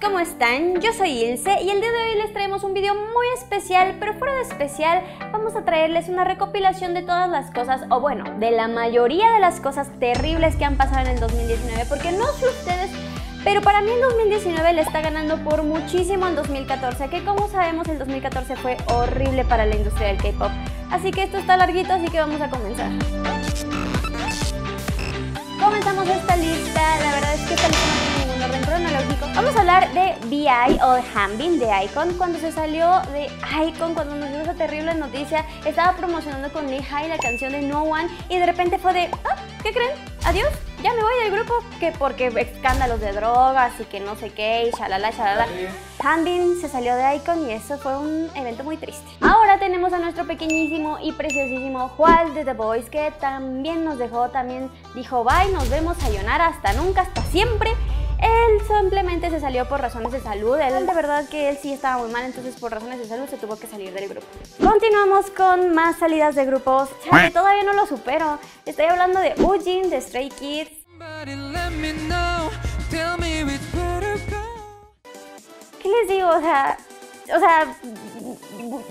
¿cómo están? Yo soy Ilse y el día de hoy les traemos un video muy especial, pero fuera de especial vamos a traerles una recopilación de todas las cosas, o bueno, de la mayoría de las cosas terribles que han pasado en el 2019, porque no sé ustedes, pero para mí el 2019 le está ganando por muchísimo al 2014, que como sabemos el 2014 fue horrible para la industria del K-Pop. Así que esto está larguito, así que vamos a comenzar. Comenzamos esta lista, la verdad es que hablar de VI o de Hanbin de Icon. Cuando se salió de Icon, cuando nos dio esa terrible noticia, estaba promocionando con Lehigh la canción de No One y de repente fue de, ah, ¿qué creen? Adiós, ya me voy del grupo, que porque escándalos de drogas y que no sé qué, y shalala, shalala. Hanbin se salió de Icon y eso fue un evento muy triste. Ahora tenemos a nuestro pequeñísimo y preciosísimo Juan de The Boys, que también nos dejó, también dijo bye, nos vemos, sayonara, hasta nunca, hasta siempre. Él simplemente se salió por razones de salud. Él de verdad que él sí estaba muy mal, entonces por razones de salud se tuvo que salir del grupo. Continuamos con más salidas de grupos. Chale, todavía no lo supero. Estoy hablando de Ujin, de Stray Kids. ¿Qué les digo? O sea, o sea,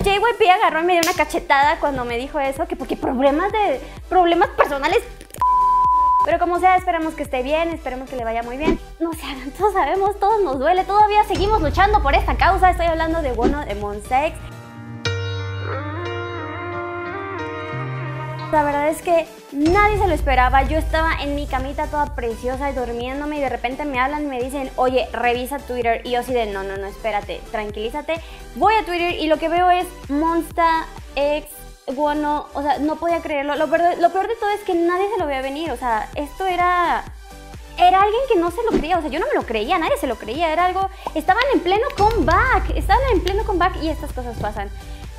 JYP agarró y me dio una cachetada cuando me dijo eso, que porque problemas de problemas personales pero como sea, esperamos que esté bien, esperemos que le vaya muy bien. No se todos sabemos, todos nos duele, todavía seguimos luchando por esta causa. Estoy hablando de Bono de Monsex. La verdad es que nadie se lo esperaba. Yo estaba en mi camita toda preciosa y durmiéndome y de repente me hablan y me dicen, oye, revisa Twitter. Y yo así de, no, no, no, espérate, tranquilízate. Voy a Twitter y lo que veo es Monsta X bueno, o sea, no podía creerlo. Lo peor, lo peor de todo es que nadie se lo veía venir. O sea, esto era era alguien que no se lo creía, o sea, yo no me lo creía, nadie se lo creía, era algo, estaban en pleno comeback, estaban en pleno comeback y estas cosas pasan.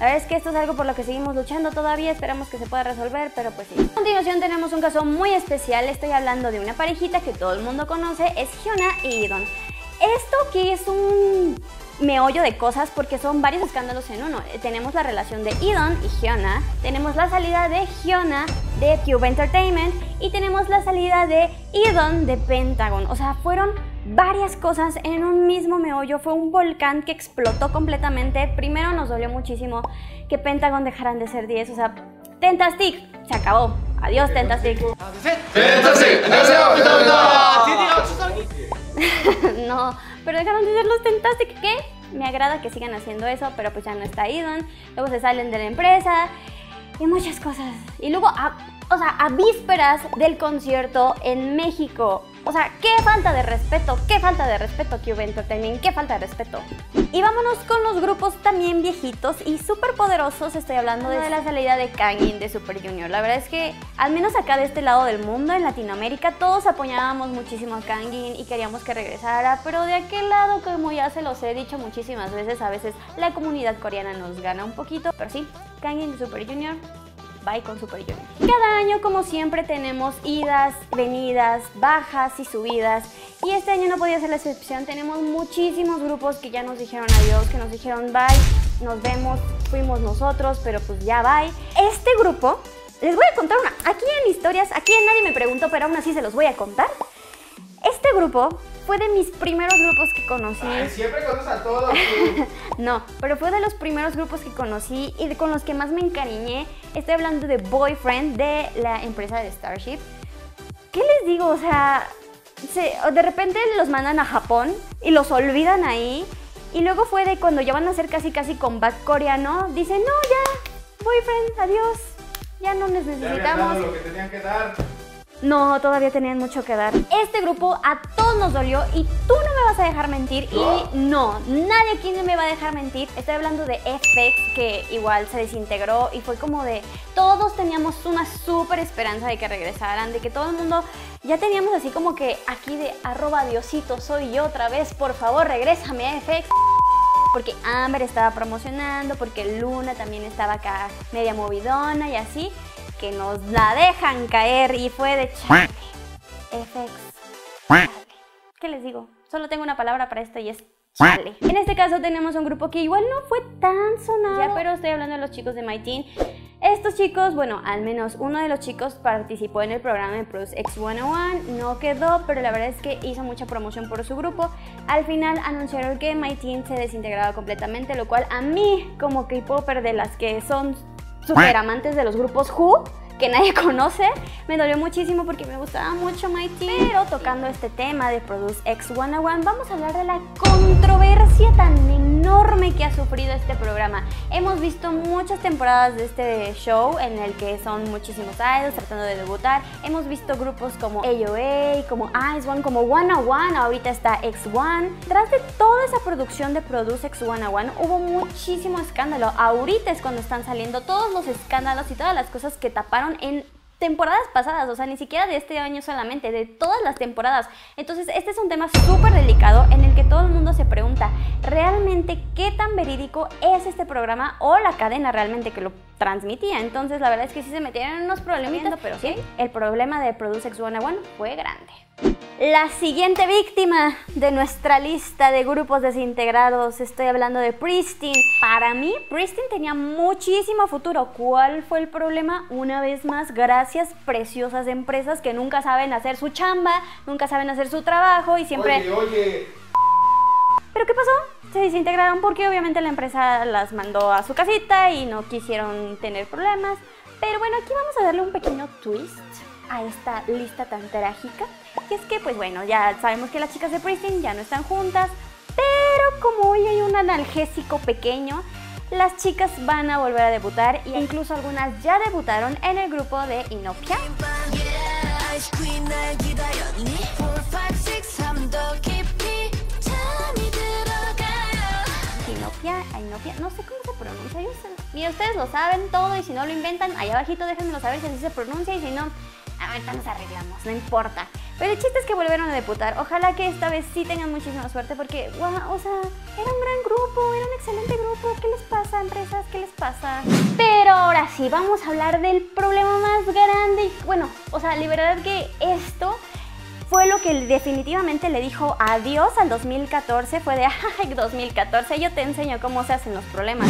La verdad es que esto es algo por lo que seguimos luchando todavía, esperamos que se pueda resolver, pero pues sí. A continuación tenemos un caso muy especial, estoy hablando de una parejita que todo el mundo conoce, es Hyuna y Idon. Esto que es un meollo de cosas porque son varios escándalos en uno. Eh, tenemos la relación de Idon y Hyuna, tenemos la salida de Hyuna de Cube Entertainment y tenemos la salida de Idon de Pentagon. O sea, fueron varias cosas en un mismo meollo. Fue un volcán que explotó completamente. Primero nos dolió muchísimo que Pentagon dejaran de ser 10. O sea, Tentastic se acabó. Adiós, Tentastic. Tentastic, no, pero dejaron de ser los Tentastic, ¿qué? Me agrada que sigan haciendo eso, pero pues ya no está Idon. Luego se salen de la empresa y muchas cosas. Y luego, a, o sea, a vísperas del concierto en México. O sea, qué falta de respeto, qué falta de respeto Cube Entertainment, qué falta de respeto. Y vámonos con los grupos también viejitos y súper poderosos. Estoy hablando de la salida de Kangin de Super Junior. La verdad es que, al menos acá de este lado del mundo, en Latinoamérica, todos apoyábamos muchísimo a Kangin y queríamos que regresara. Pero de aquel lado, como ya se los he dicho muchísimas veces, a veces la comunidad coreana nos gana un poquito. Pero sí, Kangin de Super Junior Bye con Super Junior. Cada año, como siempre, tenemos idas, venidas, bajas y subidas. Y este año no podía ser la excepción. Tenemos muchísimos grupos que ya nos dijeron adiós, que nos dijeron bye, nos vemos, fuimos nosotros, pero pues ya bye. Este grupo, les voy a contar una. Aquí en historias, aquí nadie me preguntó, pero aún así se los voy a contar. Este grupo fue de mis primeros grupos que conocí. Ay, siempre conoces a todos. no, pero fue de los primeros grupos que conocí y con los que más me encariñé. Estoy hablando de Boyfriend de la empresa de Starship. ¿Qué les digo? O sea, de repente los mandan a Japón y los olvidan ahí. Y luego fue de cuando ya van a hacer casi casi comeback coreano, dicen, no, ya, boyfriend, adiós, ya no les necesitamos. Ya lo que tenían que dar. No, todavía tenían mucho que dar. Este grupo a todos nos dolió y tú no me vas a dejar mentir. Y no, nadie aquí me va a dejar mentir. Estoy hablando de FX que igual se desintegró y fue como de todos teníamos una súper esperanza de que regresaran, de que todo el mundo ya teníamos así como que aquí de arroba diosito soy yo otra vez, por favor regrésame a FX porque Amber estaba promocionando, porque Luna también estaba acá media movidona y así que nos la dejan caer y fue de chale. FX. ¿Qué les digo? Solo tengo una palabra para esto y es chale. En este caso tenemos un grupo que igual no fue tan sonado, ya, pero estoy hablando de los chicos de My Teen Estos chicos, bueno, al menos uno de los chicos participó en el programa de Produce X101, no quedó, pero la verdad es que hizo mucha promoción por su grupo. Al final anunciaron que My Team se desintegraba completamente, lo cual a mí, como K-Popper de las que son super amantes de los grupos Who, que nadie conoce. Me dolió muchísimo porque me gustaba mucho Team. Pero tocando este tema de Produce X101, vamos a hablar de la controversia tan enorme que ha sufrido este programa. Hemos visto muchas temporadas de este show en el que son muchísimos idols tratando de debutar. Hemos visto grupos como AOA, como Ice One, como 101, ahorita está X1. Tras de toda esa producción de Produce X101 hubo muchísimo escándalo. Ahorita es cuando están saliendo todos los escándalos y todas las cosas que taparon en temporadas pasadas, o sea, ni siquiera de este año solamente, de todas las temporadas. Entonces, este es un tema súper delicado en el que todo el mundo se pregunta, ¿realmente qué tan verídico es este programa o la cadena realmente que lo transmitía? Entonces, la verdad es que sí se metieron en unos problemitas, pero sí, el problema de Produce X101 fue grande. La siguiente víctima de nuestra lista de grupos desintegrados, estoy hablando de Pristine. Para mí, Pristine tenía muchísimo futuro. ¿Cuál fue el problema? Una vez más, gracias preciosas empresas que nunca saben hacer su chamba, nunca saben hacer su trabajo y siempre... Oye, oye. ¿Pero qué pasó? Se desintegraron porque obviamente la empresa las mandó a su casita y no quisieron tener problemas. Pero bueno, aquí vamos a darle un pequeño twist a esta lista tan trágica. Y es que, pues bueno, ya sabemos que las chicas de Pristine ya no están juntas, pero como hoy hay un analgésico pequeño, las chicas van a volver a debutar e incluso algunas ya debutaron en el grupo de Inopia. Inopia, Inopia, no sé cómo se pronuncia. Yo sé- Mira, ustedes lo saben todo y si no lo inventan, ahí abajito déjenmelo saber si así se pronuncia y si no, ahorita nos arreglamos, no importa. Pero el chiste es que volvieron a debutar. Ojalá que esta vez sí tengan muchísima suerte porque, guau, o sea, era un gran grupo, era un excelente grupo. ¿Qué les pasa, empresas? ¿Qué les pasa? Pero ahora sí, vamos a hablar del problema más grande. y, Bueno, o sea, la verdad que esto fue lo que definitivamente le dijo adiós al 2014. Fue de, ay, 2014, yo te enseño cómo se hacen los problemas.